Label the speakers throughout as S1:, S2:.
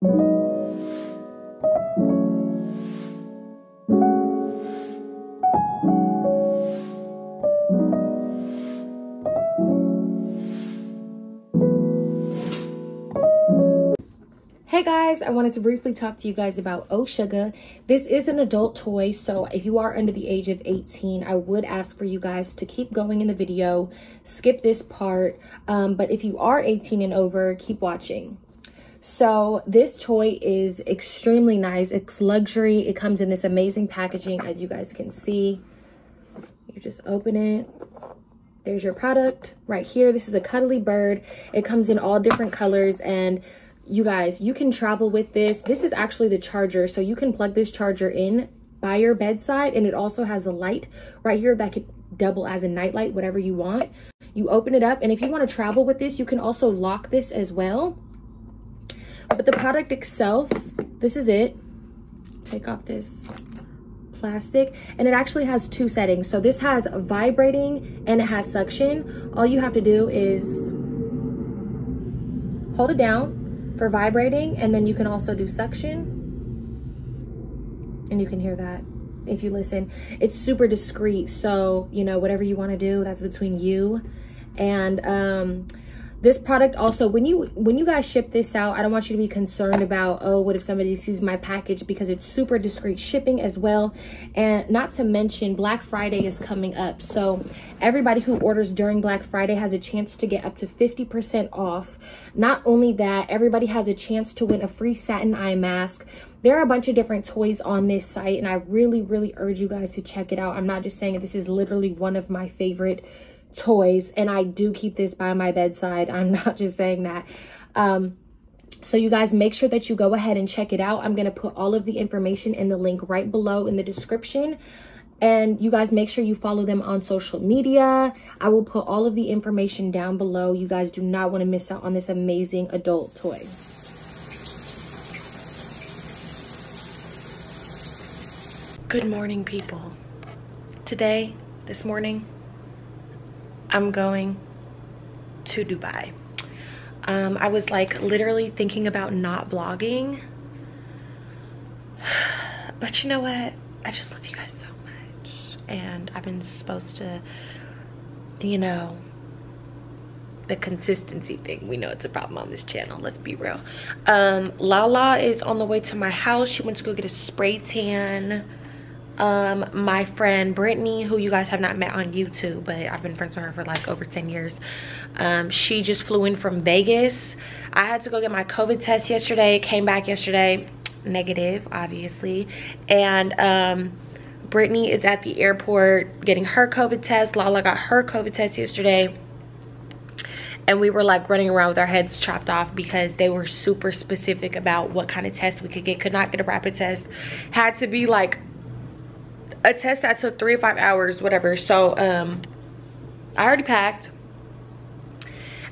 S1: Hey guys, I wanted to briefly talk to you guys about Oh Sugar. This is an adult toy, so if you are under the age of 18, I would ask for you guys to keep going in the video, skip this part, um, but if you are 18 and over, keep watching. So this toy is extremely nice. It's luxury. It comes in this amazing packaging, as you guys can see. You just open it. There's your product right here. This is a cuddly bird. It comes in all different colors and you guys, you can travel with this. This is actually the charger. So you can plug this charger in by your bedside and it also has a light right here that could double as a nightlight, whatever you want. You open it up and if you want to travel with this, you can also lock this as well. But the product itself, this is it. Take off this plastic and it actually has two settings. So this has vibrating and it has suction. All you have to do is hold it down for vibrating and then you can also do suction and you can hear that if you listen it's super discreet so you know whatever you want to do that's between you and um this product also when you when you guys ship this out i don't want you to be concerned about oh what if somebody sees my package because it's super discreet shipping as well. And not to mention black friday is coming up. So everybody who orders during black friday has a chance to get up to 50 percent off. Not only that everybody has a chance to win a free satin eye mask. There are a bunch of different toys on this site and i really really urge you guys to check it out. I'm not just saying it this is literally one of my favorite toys and I do keep this by my bedside. I'm not just saying that. Um, so you guys make sure that you go ahead and check it out. I'm going to put all of the information in the link right below in the description. And you guys make sure you follow them on social media. I will put all of the information down below. You guys do not want to miss out on this amazing adult toy. Good morning, people. Today, this morning, I'm going to Dubai. Um, I was like literally thinking about not vlogging. But you know what? I just love you guys so much. And I've been supposed to, you know, the consistency thing. We know it's a problem on this channel. Let's be real. Um, Lala is on the way to my house. She went to go get a spray tan um my friend brittany who you guys have not met on youtube but i've been friends with her for like over 10 years um she just flew in from vegas. I had to go get my covid test yesterday. Came back yesterday. Negative obviously. And um brittany is at the airport getting her covid test. Lala got her covid test yesterday. And we were like running around with our heads chopped off because they were super specific about what kind of test we could get. Could not get a rapid test. Had to be like a test that took three to five hours, whatever. So um, I already packed.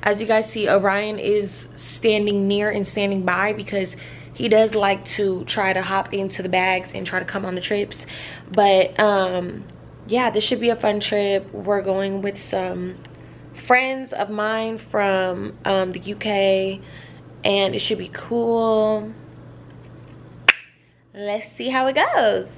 S1: As you guys see, Orion is standing near and standing by because he does like to try to hop into the bags and try to come on the trips. But um, yeah, this should be a fun trip. We're going with some friends of mine from um, the UK and it should be cool. Let's see how it goes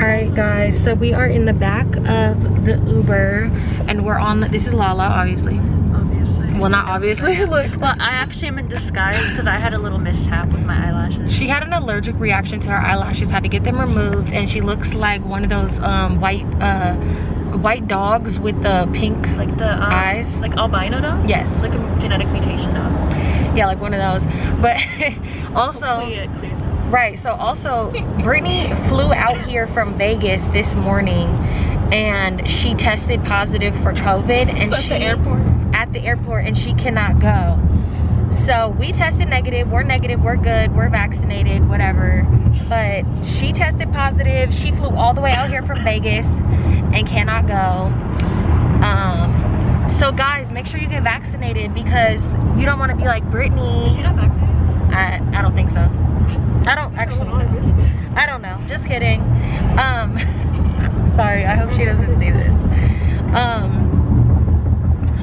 S1: all right guys so we are in the back of the uber and we're on this is lala obviously.
S2: Obviously.
S1: Well not obviously look.
S2: Well i actually am in disguise because i had a little mishap with my eyelashes.
S1: She had an allergic reaction to her eyelashes had to get them removed and she looks like one of those um, white uh, white dogs with the pink
S2: like the um,
S1: eyes.
S2: like albino dog
S1: yes.
S2: Like a genetic mutation dog.
S1: Yeah like one of those. But also Right, so also Brittany flew out here from Vegas this morning and she tested positive for COVID and
S2: at
S1: she
S2: the airport
S1: at the airport and she cannot go. So we tested negative, we're negative, we're good, we're vaccinated, whatever. But she tested positive. She flew all the way out here from Vegas and cannot go. Um, so guys, make sure you get vaccinated because you don't want to be like Brittany.
S2: Is she not vaccinated?
S1: I, I don't think so. I don't actually know. I don't know. Just kidding. Um, sorry. I hope she doesn't see this. Um,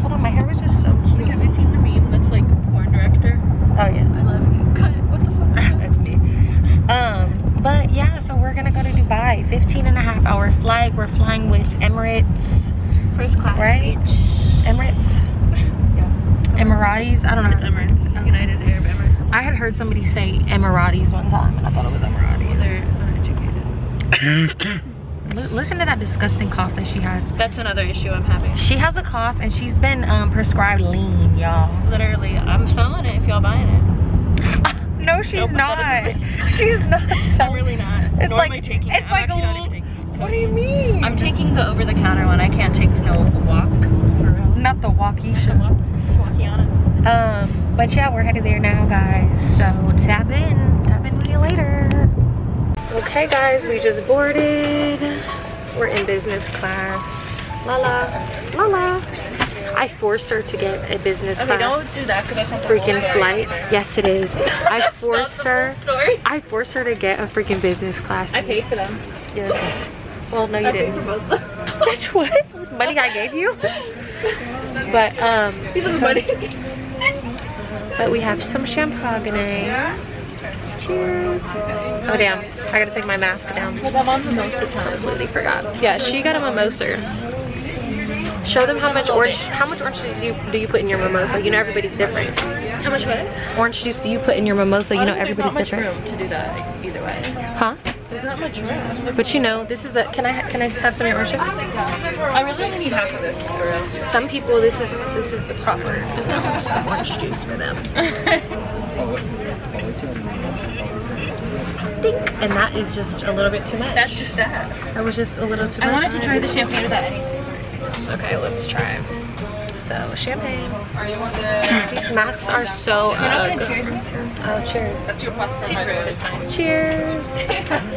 S1: hold on. My hair was just so cute.
S2: Have you seen the meme that's like porn director?
S1: Oh yeah.
S2: I love you. Cut. What the fuck?
S1: that's me. Um, but yeah. So we're gonna go to Dubai. 15 and a half hour flight. We're flying with Emirates.
S2: First class.
S1: Right. Emirates. yeah. Emiratis. I don't know.
S2: It's Emirates. United Air.
S1: I had heard somebody say Emiratis one time and I thought it was Emiratis.
S2: They're uneducated.
S1: Listen to that disgusting cough that she has.
S2: That's another issue I'm having.
S1: She has a cough and she's been um, prescribed lean, y'all.
S2: Literally, I'm selling it if y'all buying it.
S1: No, she's
S2: Nope,
S1: not. She's not.
S2: I'm really not.
S1: It's
S2: Nor
S1: like
S2: am I taking
S1: it's
S2: it.
S1: like
S2: I'm
S1: a
S2: actually not
S1: little-
S2: even taking
S1: What do you mean?
S2: I'm taking the over-the-counter one. I can't take no walk. For real.
S1: not the.
S2: Walk. Just walking on it.
S1: Um, but yeah, we're headed there now, guys. So tap in, tap in with you later. Okay, guys, we just boarded. We're in business class. Lala, Lala. I forced her to get a business
S2: Okay, don't
S1: class
S2: do that because that's not
S1: freaking flight. Yes, it is. I forced her. I forced her to get a freaking business class.
S2: I paid for them.
S1: Yes. Well, no, you
S2: I
S1: didn't.
S2: for both.
S1: Bitch, what? Money I gave you? But um,
S2: are
S1: so-
S2: money.
S1: But we have some champagne. Cheers. Oh damn, I gotta take my mask down.
S2: Well, my mom's the most of time.
S1: Completely forgot. Yeah, she got a mimosa. Show them how much orange, how much orange do you do you put in your mimosa? You know everybody's different.
S2: How much what?
S1: Orange juice do you put in your mimosa? You know
S2: there's
S1: everybody's
S2: not much
S1: different.
S2: room to do that either way.
S1: Huh?
S2: There's not much room.
S1: But you know, this is the. Can I can I have some of your orange juice?
S2: I really only need half of this.
S1: Some people, this is this is the proper amount of orange juice for them. Dink. And that is just a little bit too much.
S2: That's just that.
S1: that was just a little too much.
S2: I wanted to try the champagne without anything.
S1: Okay, let's try. So champagne.
S2: Or you want the...
S1: These masks are so.
S2: You're not
S1: ugh.
S2: cheers?
S1: Oh, cheers.
S2: That's your passport. Fine.
S1: Cheers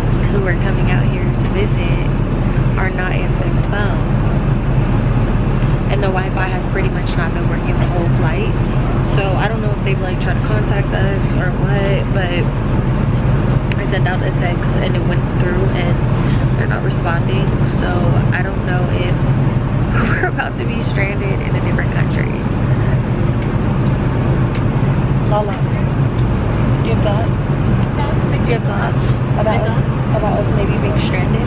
S1: who are coming out here to visit are not answering the phone, and the Wi-Fi has pretty much not been working the whole flight. So I don't know if they've like tried to contact us or what, but I sent out a text and it went through, and they're not responding. So I don't know if we're about to be stranded in a different country. Lala, do you have thoughts? Do you thoughts about us, about us maybe being stranded?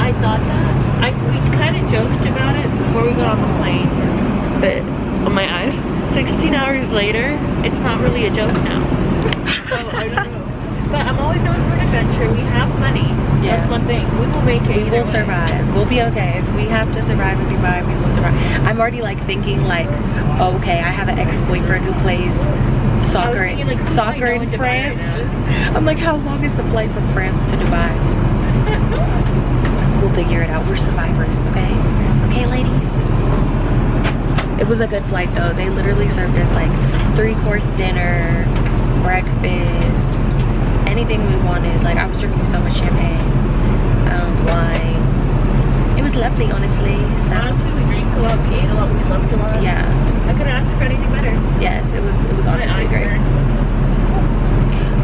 S2: I thought that. I we kind of joked about it before we got on the plane, but on my eyes, 16 hours later, it's not really a joke now. so I don't know. But I'm always down for an adventure. We have money.
S1: Yeah.
S2: That's one thing. We will make it.
S1: We will
S2: way.
S1: survive. We'll be okay. If we have to survive in Dubai, we will survive. I'm already like thinking like, oh, okay, I have an ex-boyfriend who plays soccer,
S2: thinking, like,
S1: in, soccer in
S2: in Dubai right
S1: France. I'm like, how long is the flight from France to Dubai? we'll figure it out. We're survivors, okay? Okay, ladies. It was a good flight though. They literally served us like three-course dinner, breakfast, anything we wanted. Like I was drinking so much champagne, um, wine. It was lovely, honestly. So
S2: Honestly, we drank a lot, we ate a lot, we slept a lot.
S1: yeah,
S2: I couldn't ask for anything better.
S1: yes, it was. It was honestly great.
S2: burned.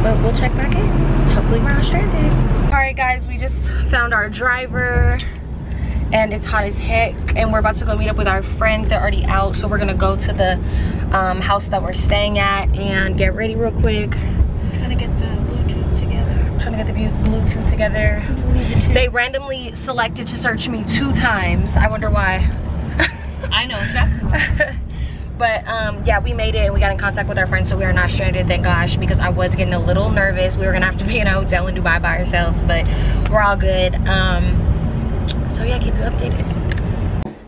S1: But we'll check back in. Hopefully we're not stranded. All right, guys, we just found our driver and it's hot as heck and we're about to go meet up with our friends they're already out so we're gonna go to the um, house that we're staying at and get ready real quick
S2: Trying to get the Bluetooth together.
S1: trying to get the bluetooth together
S2: the
S1: they randomly selected to search me two times i wonder why
S2: I know exactly. Why.
S1: but um yeah we made it and we got in contact with our friends so we are not stranded thank gosh because i was getting a little nervous. We were gonna have to be in a hotel in dubai by ourselves but we're all good. Um so yeah keep you updated.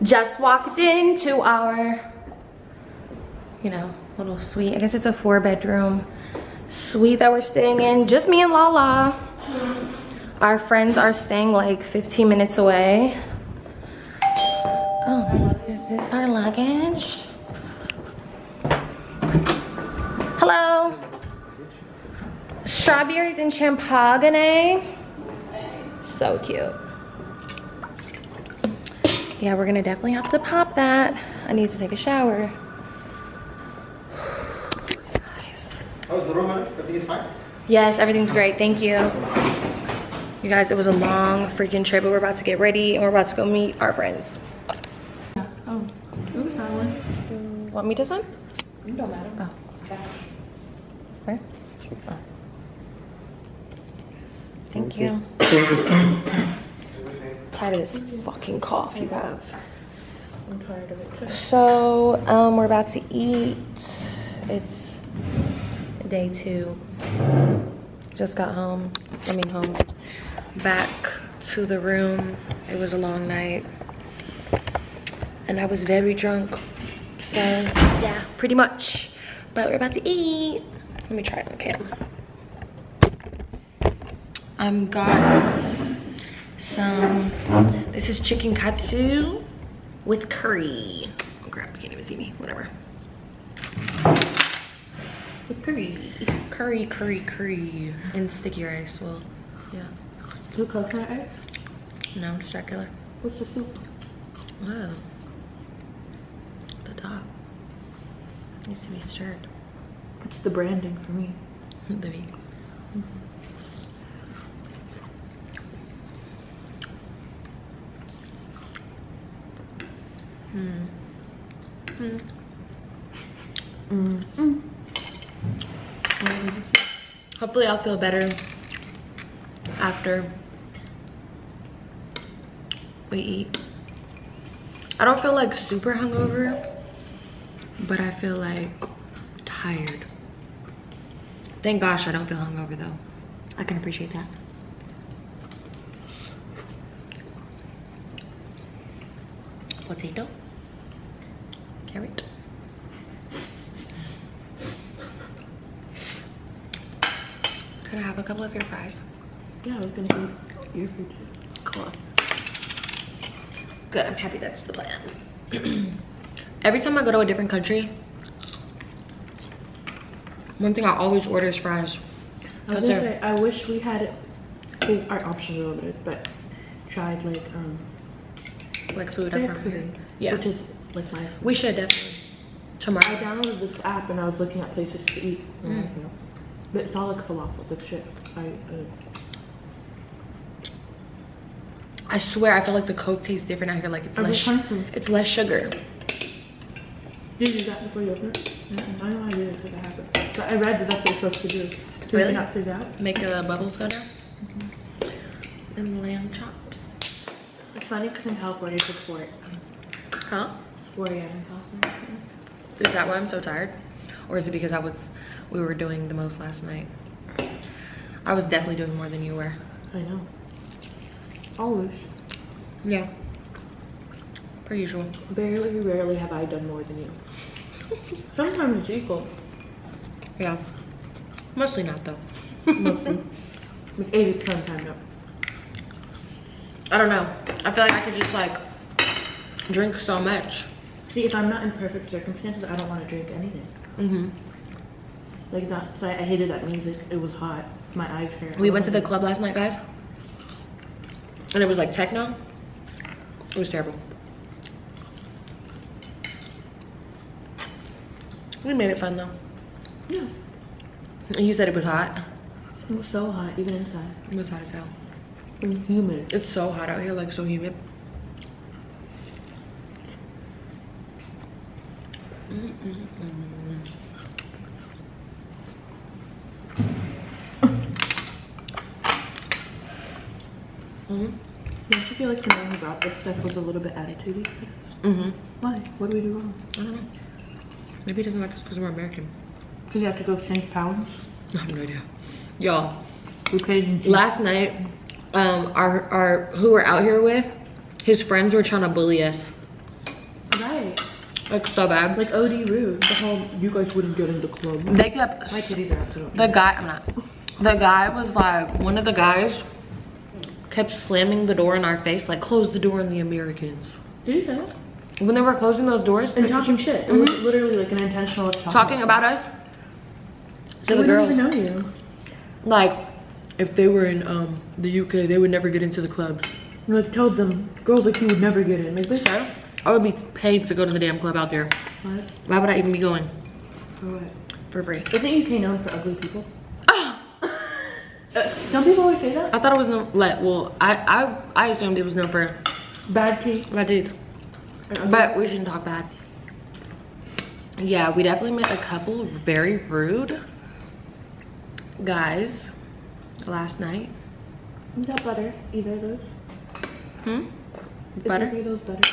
S1: Just walked into our you know little suite. I guess it's a four bedroom suite that we're staying in. Just me and lala. Our friends are staying like 15 minutes away. Oh is this our luggage Strawberries and champagne. So cute. Yeah, we're gonna definitely have to pop that. I need to take a shower.
S3: How's the room. Everything is fine?
S1: Yes, everything's great. Thank you. You guys, it was a long freaking trip, but we're about to get ready and we're about to go meet our friends.
S4: Oh, ooh, that one.
S1: Want me to sign?
S4: It don't matter.
S1: Oh. Where? Oh. Thank you. tired of this fucking cough you have.
S4: I'm tired of it.
S1: So, um, we're about to eat. It's day two. Just got home. I mean, home. Back to the room. It was a long night. And I was very drunk. So, yeah, pretty much. But we're about to eat. Let me try it on cam. I'm got some, this is chicken katsu with curry. Oh crap, you can't even see me, whatever. With curry. Curry, curry, curry. And sticky rice, well, yeah.
S4: Two coconut eggs?
S1: No, just regular.
S4: What's the soup?
S1: Whoa. The top. Needs to be stirred.
S4: It's the branding for me.
S1: Libby. Hmm.
S4: Mm. Mm.
S1: Hopefully I'll feel better after we eat. I don't feel like super hungover, but I feel like tired. Thank gosh I don't feel hungover though. I can appreciate that. Potato. Carrot. Can I have a couple of your fries?
S4: Yeah, I was gonna eat your food too.
S1: Cool. Good, I'm happy that's the plan. Every time I go to a different country, one thing I always order is fries.
S4: I was gonna say, I wish we had, our options are limited, but tried like, um,
S1: Like food here. Yeah.
S4: which is like my,
S1: We should definitely. Tomorrow.
S4: I downloaded this app and I was looking at places to eat. and,
S1: Mm.
S4: you know, But it's all like falafel, like shit. I, uh,
S1: I swear I feel like the Coke tastes different out here. Like it's less it's less sugar.
S4: Did you do that before you open it? I know I did it because I have it. But I read that that's what you're supposed to do. Did
S1: Really?
S4: not figure out?
S1: Make the bubbles go down. And lamb chops.
S4: It's funny because in California it's like 4
S1: Huh?
S4: 4 a.m. in California.
S1: Is that why I'm so tired? Or is it because I was we were doing the most last night? I was definitely doing more than you were.
S4: I know. Always.
S1: Yeah. Per usual.
S4: Barely, rarely have I done more than you. Sometimes it's equal.
S1: Yeah. Mostly not though.
S4: Mostly. Like 80% time, no.
S1: I don't know. I feel like I could just like drink so much.
S4: See, if I'm not in perfect circumstances, I don't want to drink anything.
S1: Mm-hmm.
S4: Like that, so I, I hated that music. It was hot. My eyes hurt.
S1: We went to the club last night, guys. And it was like techno. It was terrible. We made it fun though.
S4: Yeah.
S1: And you said it was hot.
S4: It was so hot, even inside.
S1: It was hot as hell.
S4: It was humid.
S1: It's so hot out here, like so humid. Mhm.
S4: Don't you feel like the morning about this stuff was a little bit attitudey?
S1: Mhm.
S4: Why? What do we do wrong?
S1: I don't know. Maybe it doesn't like us because we're American.
S4: Because you have to go change pounds?
S1: I have no idea. Y'all, last night, um, our our who we're out here with, his friends were trying to bully us,
S4: Right.
S1: Like so bad.
S4: Like OD rude. The whole, you guys wouldn't get in the club.
S1: They kept
S4: My titties are absolutely.
S1: the guy. I'm not. The guy was like one of the guys kept slamming the door in our face, like close the door on the Americans.
S4: Did you say that?
S1: When they were closing those doors,
S4: And talking shit. It was literally like an intentional talking,
S1: talking about us to
S4: They
S1: the girls.
S4: even know you.
S1: Like if they were in um the UK, they would never get into the clubs.
S4: And Like told them girls like you would never get in. Like this.
S1: So, I would be paid to go to the damn club out there.
S4: What?
S1: Why would I even be going?
S4: For what?
S1: For free.
S4: Isn't UK known for ugly people? Uh, some people always say that.
S1: I thought it was no, like, well, I, I, I assumed it was known for
S4: Bad tea.
S1: I did. But we shouldn't talk bad. Yeah, we definitely met a couple very rude guys last night.
S4: Is that butter? Either of those?
S1: Hmm? Butter?
S4: Either of those butter?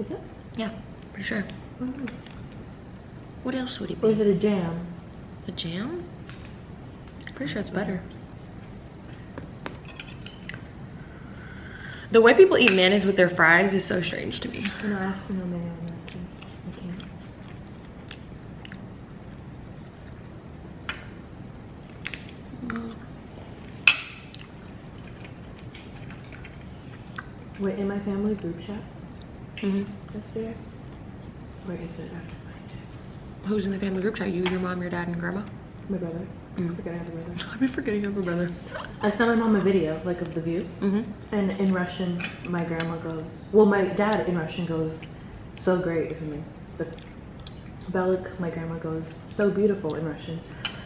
S1: Yeah.
S4: Is it?
S1: Yeah, for sure.
S4: Mm.
S1: What else would it
S4: Or is
S1: be?
S4: it a jam?
S1: A jam? Pretty sure it's butter. The way people eat mayonnaise with their fries is so strange to me.
S4: No, I have to know mayo on that too. I can't. Wait, in my family group chat
S1: hmm
S4: yesterday? Where is it? I have to find it.
S1: Who's in the family group chat? You, your mom, your dad, and grandma?
S4: My brother.
S1: Mm.
S4: I forget I have a brother.
S1: I've been forgetting you have a brother.
S4: I sent my mom a video, like of the view.
S1: Mm-hmm.
S4: And in Russian, my grandma goes, well, my dad in Russian goes, so great for me. But Belik, my grandma goes, so beautiful in Russian.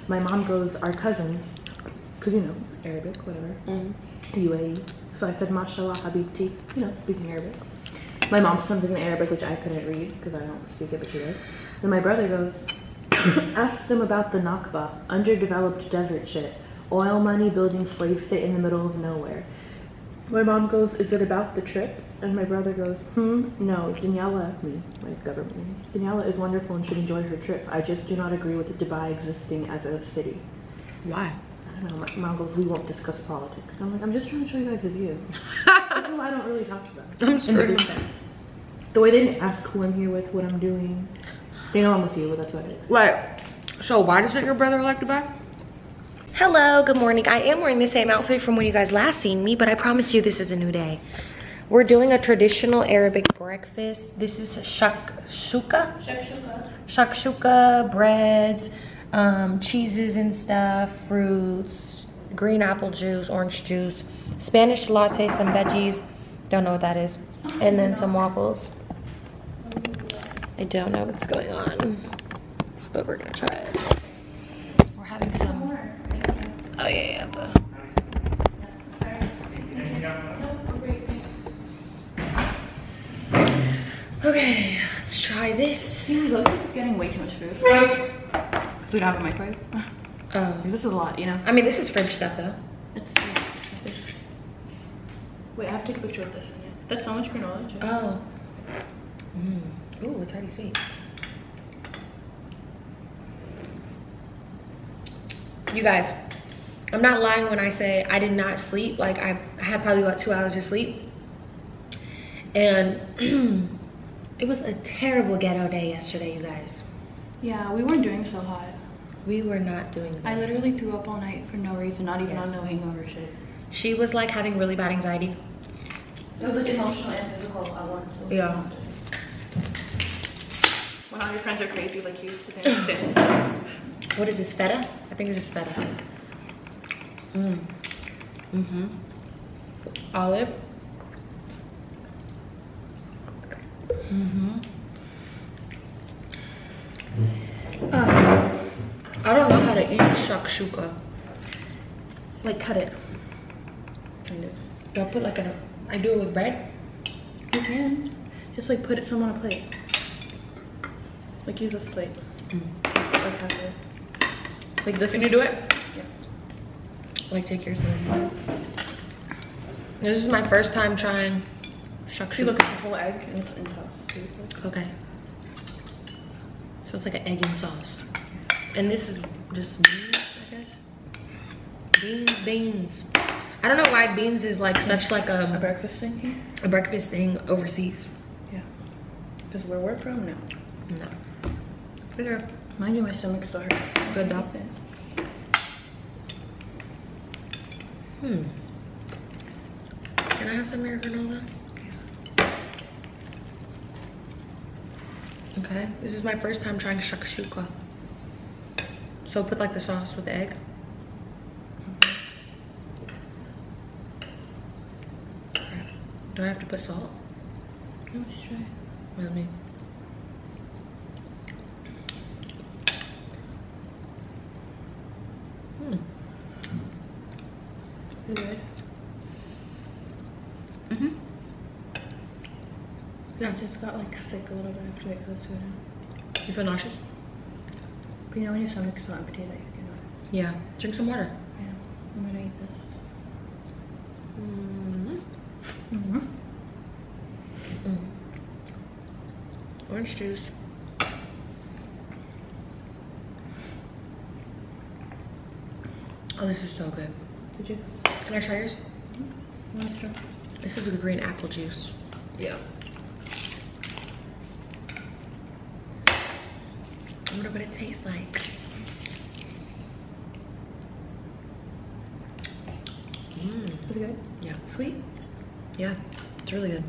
S4: My mom goes, our cousins, because you know, Arabic, whatever,
S1: Mm-hmm.
S4: UAE. So I said, mashallah habibti, you know, speaking Arabic. My mom said something in Arabic, which I couldn't read because I don't speak it, but she did. Then my brother goes, ask them about the Nakba, underdeveloped desert shit. Oil money building slave state in the middle of nowhere. My mom goes, is it about the trip? And my brother goes, hmm, no, Daniela, me, my government name. Daniela is wonderful and should enjoy her trip. I just do not agree with Dubai existing as a city.
S1: Why?
S4: I don't know, my mom goes, we won't discuss politics. I'm like, I'm just trying to show you guys the view. this is why I don't really talk to them.
S1: I'm
S4: And bring
S1: screwed.
S4: them back. The way they didn't ask who I'm here with, what I'm doing. They know I'm with you, but that's what it is.
S1: Like, so why doesn't your brother like to buy?
S5: Hello, good morning. I am wearing the same outfit from when you guys last seen me, but I promise you this is a new day. We're doing a traditional Arabic breakfast. This is shakshuka. Shakshuka. Shakshuka, breads, um, cheeses and stuff, fruits, green apple juice, orange juice, Spanish latte, some veggies. Don't know what that is. And then some waffles. I don't know what's going on, but we're gonna try it. We're having some. Oh yeah, yeah. The... Okay, let's try this.
S4: Look, getting way too much food. Because we don't have a microwave.
S1: Oh,
S4: This is a lot, you know?
S1: I mean, this is French stuff though.
S4: It's, this. Wait, I have to take a picture of this. That's so much granola. Too.
S1: Oh. Mm. Ooh, it's already sweet. You guys, I'm not lying when I say I did not sleep. Like I, I had probably about two hours of sleep. And it was a terrible ghetto day yesterday, you guys.
S6: Yeah, we weren't doing so hot.
S1: We were not doing
S6: I literally threw up all night for no reason, not even
S1: Yes.
S6: on no hangover shit.
S1: She was like having really bad anxiety.
S6: It was like emotional and physical at once.
S1: Yeah.
S6: When all your friends are crazy like you.
S1: What is this, feta? I think it's feta. Mm. Mm-hmm. Olive. Mm-hmm. I don't know how to eat shakshuka. Like cut it. Kind of. Do I put like a, I do it with bread?
S6: You can. Just like put it some on a plate. Like use this plate. Mm-hmm. Like halfway. Like this.
S1: Can you do it?
S6: Yeah.
S1: Like take yours and This is my first time trying shakshuka.
S6: look, it's a whole egg and it's in sauce.
S1: Okay. So it's like an egg and sauce. And this is just beans, I guess. Beans, beans. I don't know why beans is like such like
S6: A
S1: a,
S6: breakfast thing here?
S1: a breakfast thing overseas.
S6: Yeah. Because where we're from, no.
S1: No. Sure.
S6: Mind you, my stomach still hurts.
S1: Good though. Hmm. Can I have some of your granola? Okay, this is my first time trying shakshuka. So put like the sauce with the egg. Do I have to put salt?
S4: No, just try.
S1: Me. Hmm.
S4: Good?
S1: Mm-hmm.
S4: Yeah. I just got like sick a little bit after I two now.
S1: You feel nauseous?
S4: But you know when your stomach's so empty that you cannot.
S1: Yeah. Drink some water.
S4: Yeah. I'm gonna eat this.
S1: Mm-hmm.
S4: Mm-hmm.
S1: Orange juice. Oh, this is so good.
S4: Did you?
S1: Can I try yours?
S4: Mm-hmm. To try?
S1: This is a green apple juice. Yeah. I wonder what it tastes like. Mmm.
S4: Is it good?
S1: Yeah.
S4: Sweet?
S1: Yeah. It's really good.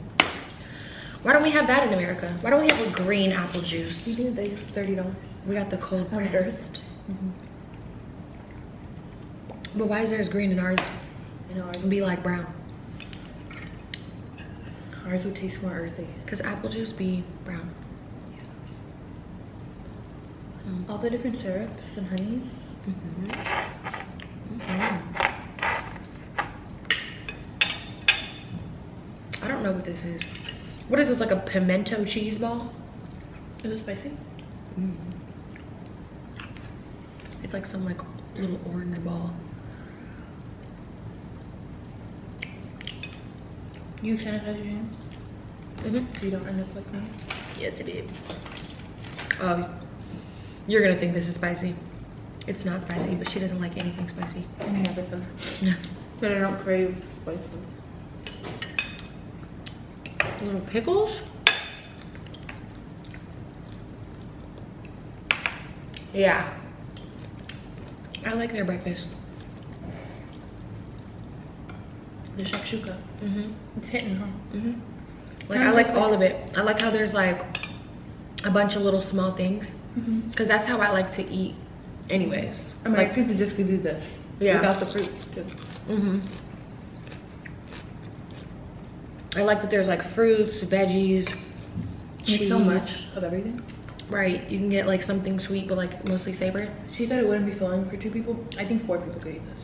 S1: Why don't we have that in America? Why don't we have a green apple
S4: You
S1: juice?
S4: do. They just thirty dollars.
S1: We got the cold pressed. But why is theirs green and ours
S4: You know, ours, would
S1: be like brown?
S4: ours would taste more earthy.
S1: Because apple juice be brown. Mm-hmm.
S4: All the different syrups and honeys. Mm-hmm. Mm-hmm.
S1: I don't know what this is. What is this, like a pimento cheese ball?
S4: Is it spicy?
S1: It's like some like little orange ball.
S4: You sanitize your hands
S1: Mm-hmm.
S4: you don't end up like me.
S1: Yes, it did. Um, you're gonna think this is spicy. It's not spicy, but she doesn't like anything spicy.
S4: I never feel
S1: Yeah.
S4: But I don't crave spicy.
S1: Little pickles. Yeah. I like their breakfast.
S4: The shakshuka.
S1: Mm-hmm.
S4: It's hitting, huh?
S1: Mm-hmm. Like I like all of it. I like how there's like a bunch of little small things.
S4: Mm-hmm.
S1: Cause that's how I like to eat anyways.
S4: I mean,
S1: like,
S4: people just you this.
S1: Yeah.
S4: Without the fruit, too.
S1: hmm I like that there's like fruits, veggies, cheese.
S4: so much of everything.
S1: Right, you can get like something sweet, but like mostly savory.
S4: She thought it wouldn't be filling for two people. I think four people could eat this.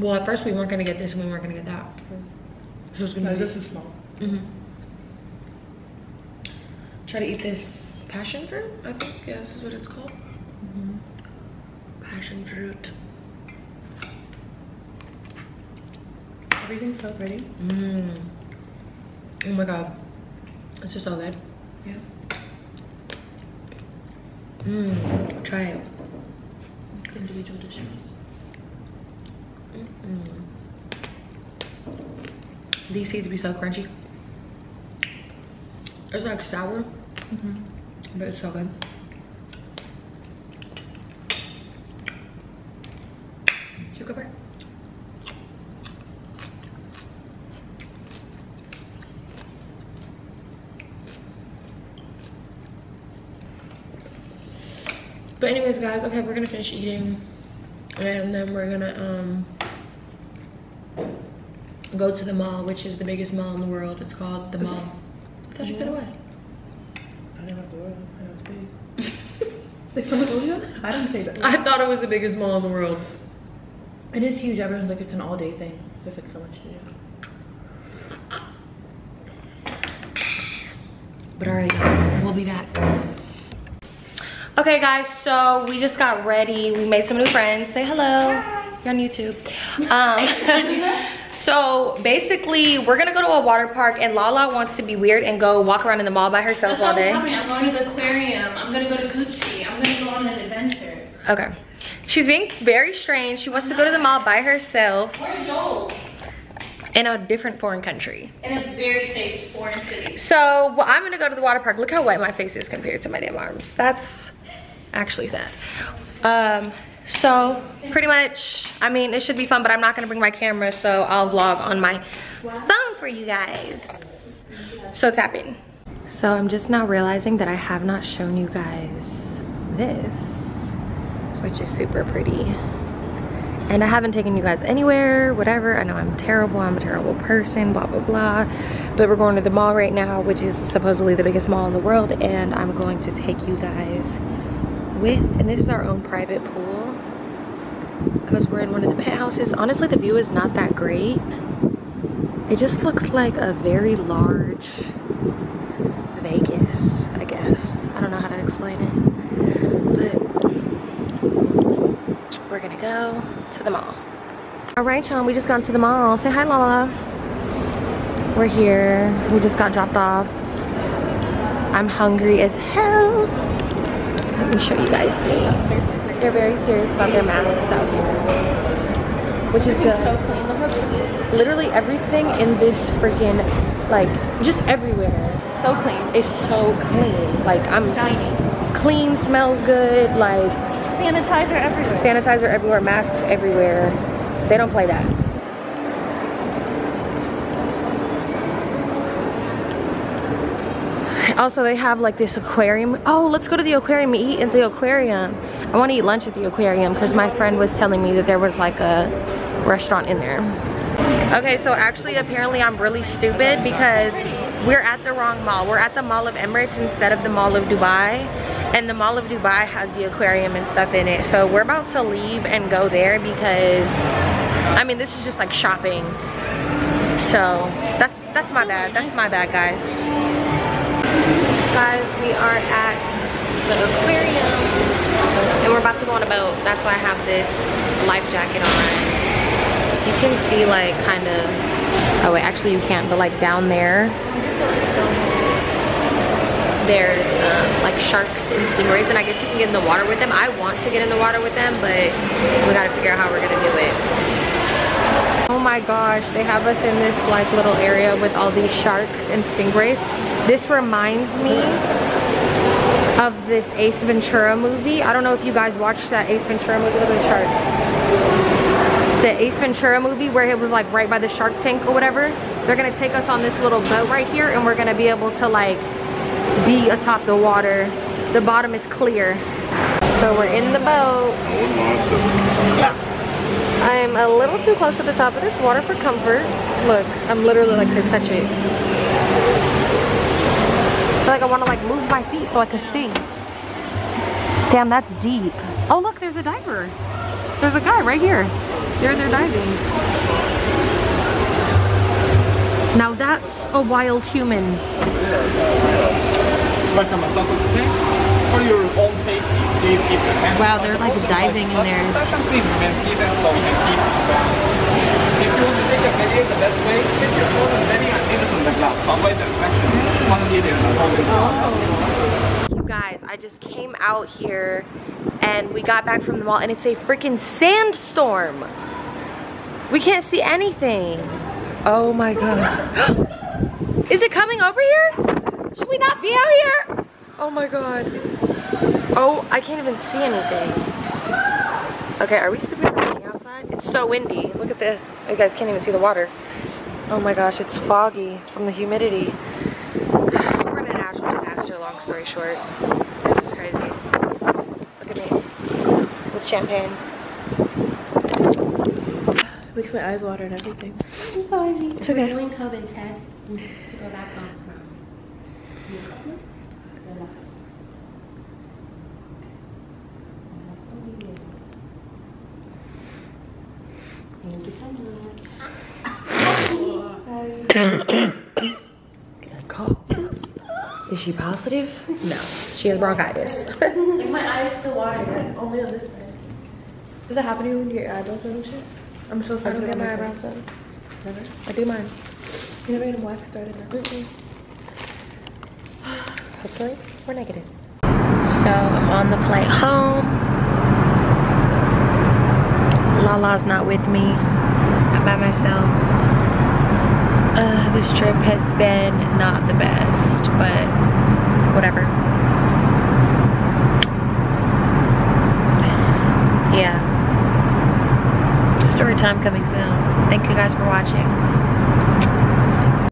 S1: Well, at first we weren't gonna get this and we weren't gonna get that. So it's gonna
S4: No,
S1: be.
S4: this is small.
S1: Mm -hmm. Try to eat this passion fruit. I think yeah, this is what it's called.
S4: Mm-hmm.
S1: Passion fruit.
S4: Everything's so pretty.
S1: Mmm. Oh my god, it's just so good.
S4: Yeah.
S1: Mmm. Try it.
S4: Individual dishes.
S1: Mm. These seeds be so crunchy. It's like sour,
S4: Mm-hmm.
S1: but it's so good. Cucumber. But anyways, guys, okay, we're gonna finish eating, and then we're gonna um go to the mall, which is the biggest mall in the world. It's called the mall. I thought you said it was.
S4: I don't know the word. I know it's big. like someone told you that? I didn't say that.
S1: I thought it was the biggest mall in the world.
S4: It is huge. Everyone's like, it's an all-day thing. There's like so much to do.
S1: But all right, we'll be back. Okay, guys, so we just got ready. We made some new friends. Say hello. You're on YouTube. Um, so basically, we're gonna go to a water park, and Lala wants to be weird and go walk around in the mall by herself all day.
S2: I'm going to the aquarium. I'm gonna go to Gucci. I'm gonna go on an adventure.
S1: Okay. She's being very strange. She wants to go to the mall by herself
S2: We're adults
S1: in a different foreign country.
S2: in a very safe foreign city.
S1: So well, I'm gonna go to the water park. Look how white my face is compared to my damn arms. That's actually sad. Um, so pretty much, I mean, it should be fun, but I'm not gonna bring my camera, so I'll vlog on my phone for you guys. So tap in. So I'm just now realizing that I have not shown you guys this, which is super pretty. and I haven't taken you guys anywhere, whatever. I know I'm terrible, I'm a terrible person, blah, blah, blah. But we're going to the mall right now, which is supposedly the biggest mall in the world, and I'm going to take you guys with, and this is our own private pool, because we're in one of the penthouses. Honestly, the view is not that great. It just looks like a very large Vegas, I guess. I don't know how to explain it, but we're gonna go to the mall. All right, y'all, we just got to the mall. Say hi, Lala. We're here. We just got dropped off. I'm hungry as hell. Let me show you guys me. They're very serious about their masks out here, which is good. Literally everything in this freaking, like, just everywhere
S2: So clean.
S1: is so clean. Like, I'm
S2: Shiny.
S1: clean, smells good, like,
S2: Sanitizer everywhere.
S1: sanitizer everywhere, masks everywhere. They don't play that. Also, they have like this aquarium. Oh, let's go to the aquarium eat at the aquarium. I want to eat lunch at the aquarium because my friend was telling me that there was like a restaurant in there. Okay, so actually, apparently I'm really stupid because we're at the wrong mall. We're at the Mall of Emirates instead of the Mall of Dubai. And the Mall of Dubai has the aquarium and stuff in it. So we're about to leave and go there because, I mean, this is just like shopping. So that's that's my bad. That's my bad, guys. Guys, we are at the aquarium and we're about to go on a boat. That's why I have this life jacket on. You can see like kind of, oh wait, actually you can't, but like down there, there's um, like sharks and stingrays and I guess you can get in the water with them. I want to get in the water with them, but we gotta figure out how we're gonna do it. Oh my gosh, they have us in this like little area with all these sharks and stingrays. This reminds me of this Ace Ventura movie. I don't know if you guys watched that Ace Ventura movie. At the shark. The Ace Ventura movie where it was like right by the shark tank or whatever. They're gonna take us on this little boat right here and we're gonna be able to like be atop the water. The bottom is clear. So we're in the boat. I'm a little too close to the top of this water for comfort. Look, I'm literally like could touch it. Feel like I want to like move my feet so I can see. Damn, that's deep. Oh look, there's a diver. There's a guy right here. There, they're diving. Now that's a wild human. Wow, they're like diving in there.
S7: You
S1: guys, I just came out here and we got back from the mall and it's a freaking sandstorm. We can't see anything. Oh my god. Is it coming over here? Should we not be out here? Oh my god. Oh, I can't even see anything. Okay, are we stupid? It's so windy. Look at the, you guys can't even see the water. Oh my gosh, it's foggy from the humidity. We're in a natural disaster, long story short. This is crazy. Look at me. With champagne.
S4: Makes my eyes water and everything. I'm sorry.
S1: It's okay.
S8: doing COVID tests to go back on tomorrow. Thank you so.
S1: Is she positive? No. She has bronchitis.
S4: Like my eyes still water, but only on this side. Does that happen to you when you get your eyebrows done and shit? I'm so
S1: I don't get my eyebrows done.
S4: Never.
S1: I do mine.
S4: You never get even wax started now.
S1: Hopefully, we're negative. So I'm on the flight home. Lala's not with me. By myself. Uh, this trip has been not the best, but whatever. Yeah. Story time coming soon. Thank you guys for watching.